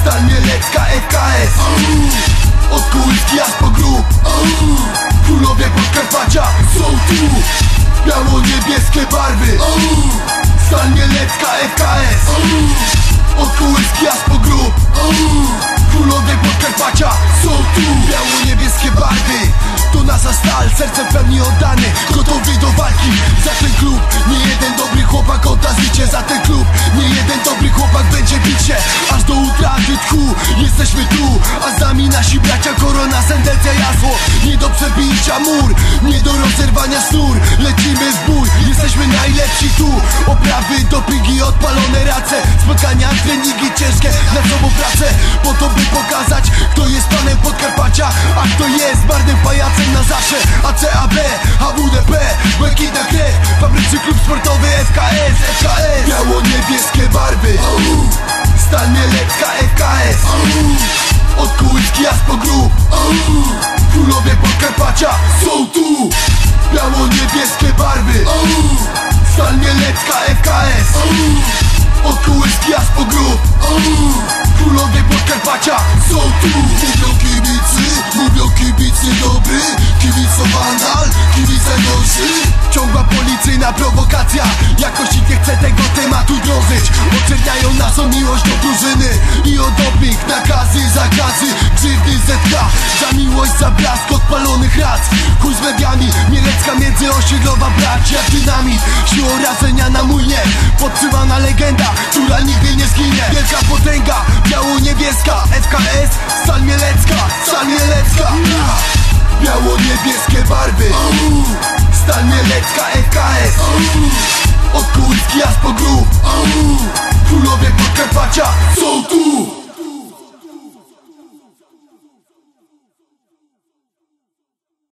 Stal Mielecka, EKS Od Kuliski aż po grób Królowie Podkarpacia są tu. Biało-niebieskie barwy. Stal Mielecka, EKS Od Kuliski aż po grób Królowie Podkarpacia są tu. Biało-niebieskie barwy. To nasza stal, serce Jesteśmy tu, a z nami nasi bracia Korona, sentencja, jasło. Nie do przebicia mur Nie do rozerwania sznur Lecimy w bój, jesteśmy najlepsi tu. Oprawy, dopingi, odpalone race. Spotkania, treningi ciężkie Na sobą pracę. Po to by pokazać Kto jest panem Podkarpacia A kto jest marnym pajacem na zawsze. ACAB, HWDP, Podkarpacia są tu! Biało-niebieskie barwy. Stal Mielecka FKS Od Kułyski aż po grób Królowie Podkarpacia są tu! Mówią kibicy, mówią kibicy dobry. Kibico wandal, kibice gorszy Ciągła policyjna prowokacja. Jakoś nie chce tego tematu drążyć. Oczerniają naszą miłość do drużyny I o doping, nakazy, zakazy rac Chuj z mediami, mielecka międzyosiedlowa bracia dynamit Siłą rażenia na mój nie Podtrzymana legenda, która nigdy nie zginie. Wielka potęga, biało-niebieska FKS, stal mielecka, stal mielecka Biało-niebieskie barwy Stal mielecka FKS Od Kułyski aż po grób Królowie Podkarpacia